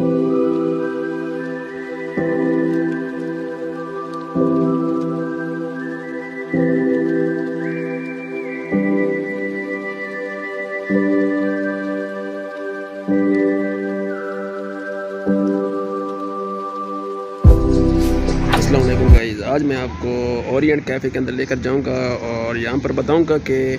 आज मैं आपको ओरिएंट कैफ़े के अंदर लेकर जाऊँगा और यहाँ पर बताऊँगा कि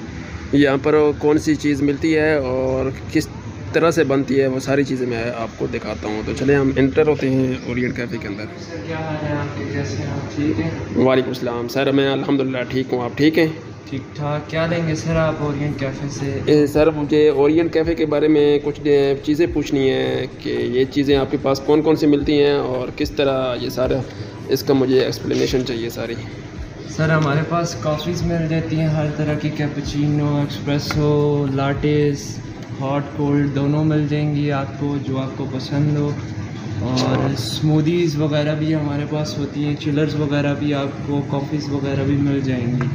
यहाँ पर कौन सी चीज़ मिलती है और किस तरह से बनती है वो सारी चीज़ें मैं आपको दिखाता हूँ। तो चले हम इंटर होते हैं ओरिएंट कैफ़े के अंदर। क्या हाल है आपके कैसे आप ठीक हैं वालेकुम सलाम। सर मैं अल्हम्दुलिल्लाह ठीक हूँ। आप ठीक हैं? ठीक ठाक। क्या लेंगे सर आप ओरिएंट कैफ़े से? ए, सर मुझे ओरिएंट कैफ़े के बारे में कुछ चीज़ें पूछनी है कि ये चीज़ें आपके पास कौन कौन सी मिलती हैं और किस तरह ये सारा इसका मुझे एक्सप्लेनेशन चाहिए सारी। सर हमारे पास कॉफ़ीज़ मिल जाती हैं हर तरह की cappuccino expresso lattes hot cold दोनों मिल जाएँगी आपको जो आपको पसंद हो। और स्मूदीज़ वगैरह भी हमारे पास होती हैं चिलर्स वगैरह भी आपको कॉफ़ीज़ वगैरह भी मिल जाएँगी।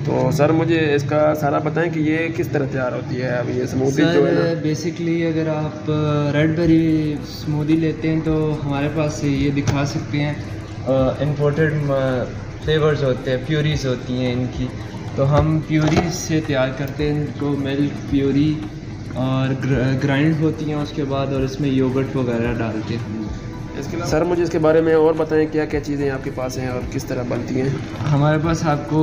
तो सर मुझे इसका सारा बताएँ कि ये किस तरह तैयार होती है? अब ये स्मूदी सर, जो है ना। बेसिकली अगर आप रेड बेरी स्मूदी लेते हैं तो हमारे पास ये दिखा सकते हैं। इम्पोर्टेड फ्लेवर्स होते हैं प्यूरीज होती हैं इनकी। तो हम प्यूरीज से तैयार करते हैं इनको मिल्क प्यूरी और ग्राइंड होती हैं उसके बाद और इसमें योगर्ट वगैरह डालते हैं। इसके सर मुझे इसके बारे में और बताएँ क्या क्या चीज़ें आपके पास हैं और किस तरह बनती हैं? हमारे पास आपको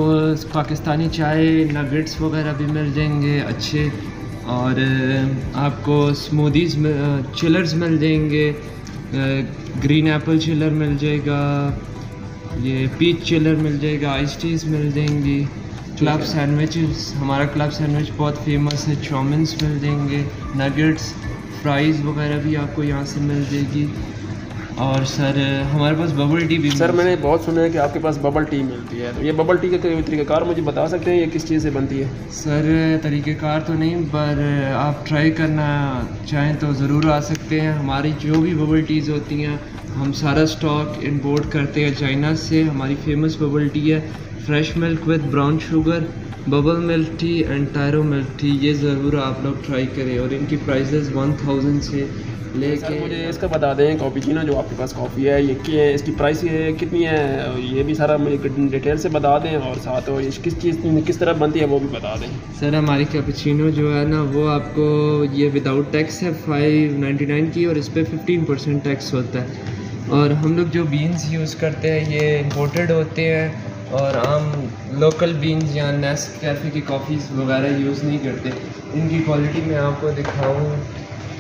पाकिस्तानी चाय नगेट्स वगैरह भी मिल जाएँगे अच्छे और आपको स्मूदीज़ चिलर्स मिल जाएँगे ग्रीन एप्पल चिलर मिल जाएगा ये पीच चिलर मिल जाएगा आइस टीज़ मिल जाएँगी। क्लब सैंडविचेस हमारा क्लब सैंडविच बहुत फ़ेमस है। चाउमिनस मिल देंगे नगेट्स फ्राइज़ वगैरह भी आपको यहाँ से मिल जाएगी और सर हमारे पास बबल टी भी सर मैंने बहुत सुना है कि आपके पास बबल टी मिलती है। तो ये बबल टी का तरीक़ाकार मुझे बता सकते हैं ये किस चीज़ से बनती है? सर तरीक़ेकार तो नहीं पर आप ट्राई करना चाहें तो ज़रूर आ सकते हैं। हमारी जो भी बबल टीज़ होती हैं हम सारा स्टॉक इम्पोर्ट करते हैं चाइना से। हमारी फ़ेमस बबल टी है fresh milk with brown sugar bubble milk tea and taro milk tea ये ज़रूर आप लोग ट्राई करें और इनकी प्राइसेस वन थाउज़ेंड से लेके मुझे इसका बता दें कॉपीचिनो जो आपके पास कॉफ़ी है ये क्या है इसकी प्राइस ये कितनी है ये भी सारा मुझे डिटेल से बता दें और साथ और किस चीज़ किस तरह बनती है वो भी बता दें। सर हमारी कैपेचिनो जो है ना वो आपको ये विदाउट टैक्स है फाइव नाइन्टी नाइन की और इस पर फिफ्टीन परसेंट टैक्स होता है। और हम लोग जो बीन्स यूज़ करते हैं ये इम्पोर्टेड होते हैं और आम लोकल बीन्स या नेस्ट कैफ़े की कॉफ़ीज़ वगैरह यूज़ नहीं करते। इनकी क्वालिटी मैं आपको दिखाऊँ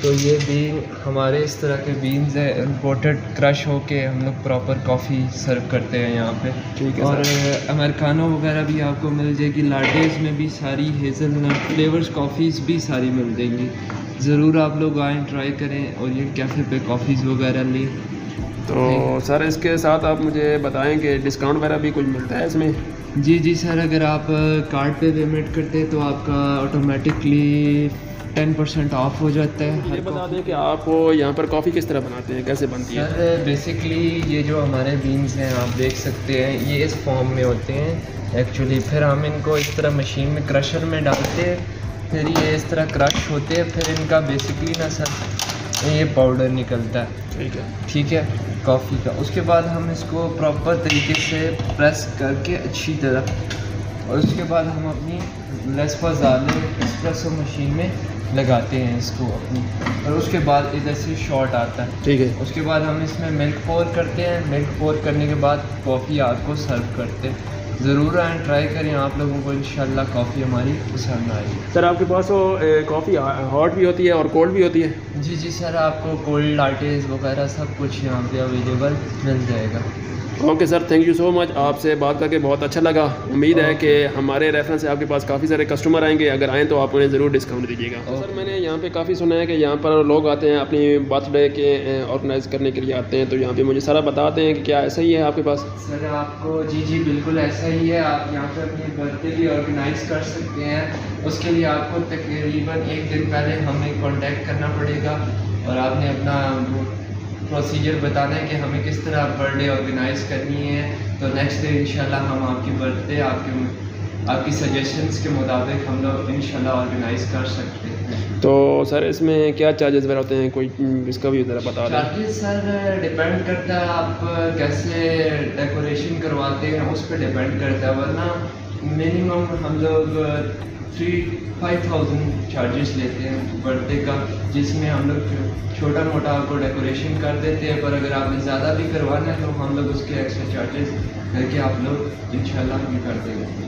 तो ये बीन हमारे इस तरह के बीन्स है इम्पोर्टेड क्रश हो के हम लोग प्रॉपर कॉफ़ी सर्व करते हैं यहाँ पे। ठीक है और अमेरिकानो वगैरह भी आपको मिल जाएगी लाटेज में भी सारी हेज़ल नट फ्लेवर्स कॉफ़ीज़ भी सारी मिल जाएँगी। ज़रूर आप लोग आएँ ट्राई करें और ये कैफ़े पे कॉफ़ीज़ वगैरह लें। तो सर इसके साथ आप मुझे बताएँ कि डिस्काउंट वगैरह भी कुछ मिलता है इसमें? जी जी सर अगर आप कार्ड पे पेमेंट करते हैं तो आपका ऑटोमेटिकली टेन परसेंट ऑफ़ हो जाता है ये बता दें कि आप यहाँ पर कॉफ़ी किस तरह बनाते हैं कैसे बनती है? सर बेसिकली ये जो हमारे बीन्स हैं आप देख सकते हैं ये इस फॉर्म में होते हैं। एक्चुअली फिर हम इनको इस तरह मशीन में क्रशर में डालते हैं। फिर ये इस तरह क्रश होते हैं फिर इनका बेसिकली ना सर ये पाउडर निकलता है। ठीक है। ठीक है? कॉफ़ी का। उसके बाद हम इसको प्रॉपर तरीके से प्रेस करके अच्छी तरह और उसके बाद हम अपनी लेस डालें एक्सप्रेसो मशीन में लगाते हैं इसको अपनी। और उसके बाद इधर से शॉट आता है। ठीक है। उसके बाद हम इसमें मिल्क पोर करते हैं। मिल्क पोर करने के बाद कॉफ़ी आपको सर्व करते हैं। ज़रूर आए ट्राई करें आप लोगों को इंशाल्लाह कॉफ़ी हमारी पसंद आएगी। सर आपके पास वो कॉफ़ी हॉट भी होती है और कोल्ड भी होती है? जी जी सर आपको कोल्ड लाटेज वगैरह सब कुछ यहाँ पे अवेलेबल मिल जाएगा। Okay sir thank you so much आपसे बात करके बहुत अच्छा लगा। उम्मीद है कि हमारे रेफरेंस से आपके पास काफ़ी सारे कस्टमर आएँगे। अगर आएँ तो आप उन्हें ज़रूर डिस्काउंट दीजिएगा। सर मैंने यहाँ पे काफ़ी सुना है कि यहाँ पर लोग आते हैं अपनी बर्थडे के ऑर्गेनाइज करने के लिए आते हैं। तो यहाँ पे मुझे सारा बताते हैं कि क्या ऐसा ही है आपके पास? सर आपको जी जी बिल्कुल ऐसा ही है। आप यहाँ पर अपनी बर्थडे भी ऑर्गेनाइज कर सकते हैं। उसके लिए आपको तकरीबन एक दिन पहले हमें कॉन्टेक्ट करना पड़ेगा और आपने अपना प्रोसीजर बताना है कि हमें किस तरह बर्थडे ऑर्गेनाइज करनी है। तो नेक्स्ट डे इंशाल्लाह हम आपकी बर्थडे आपके आपकी सजेशंस के मुताबिक हम लोग इन ऑर्गेनाइज कर सकते हैं। तो सर इसमें क्या चार्जेस वगैरह होते हैं? कोई इसका भी ज़रा बता दें। चार्जेस सर डिपेंड करता है आप कैसे डेकोरेशन करवाते हैं उस पर डिपेंड करता है। वरना मिनिमम हम लोग थ्री फाइव थाउज़ेंड चार्जेस लेते हैं बर्थडे का, जिसमें हम लोग छोटा मोटा आपको डेकोरेशन कर देते हैं, पर अगर आपने ज़्यादा भी करवाना है तो हम लोग उसके एक्स्ट्रा चार्जेस करके आप लोग इन हम कर देंगे।